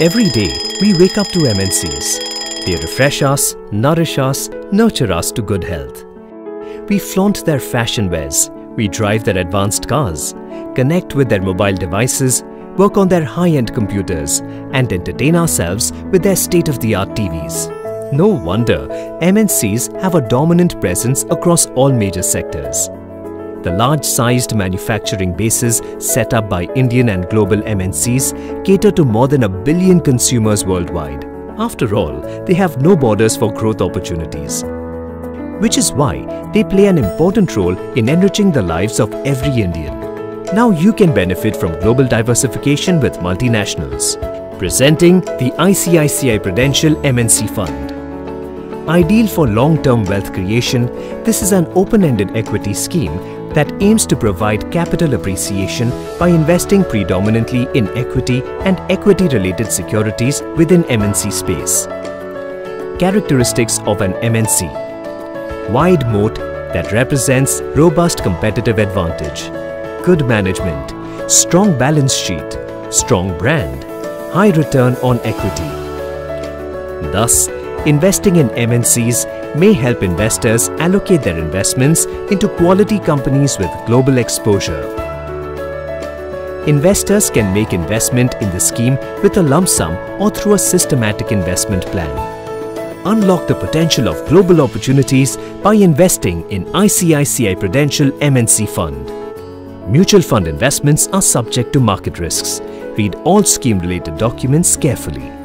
Every day, we wake up to MNCs. They refresh us, nourish us, nurture us to good health. We flaunt their fashion wares, we drive their advanced cars, connect with their mobile devices, work on their high-end computers and entertain ourselves with their state-of-the-art TVs. No wonder MNCs have a dominant presence across all major sectors. The large-sized manufacturing bases set up by Indian and global MNCs cater to more than a billion consumers worldwide. After all, they have no borders for growth opportunities. Which is why they play an important role in enriching the lives of every Indian. Now you can benefit from global diversification with multinationals. Presenting the ICICI Prudential MNC Fund. Ideal for long-term wealth creation, this is an open-ended equity scheme that aims to provide capital appreciation by investing predominantly in equity and equity-related securities within MNC space. Characteristics of an MNC Wide moat that represents robust competitive advantage, good management, strong balance sheet, strong brand, high return on equity. Thus, investing in MNCs may help investors allocate their investments into quality companies with global exposure. Investors can make investment in the scheme with a lump sum or through a systematic investment plan. Unlock the potential of global opportunities by investing in ICICI Prudential MNC Fund. Mutual fund investments are subject to market risks. Read all scheme related documents carefully.